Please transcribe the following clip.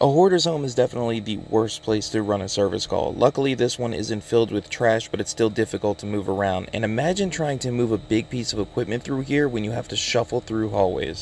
A hoarder's home is definitely the worst place to run a service call. Luckily, this one isn't filled with trash, but it's still difficult to move around. And imagine trying to move a big piece of equipment through here when you have to shuffle through hallways.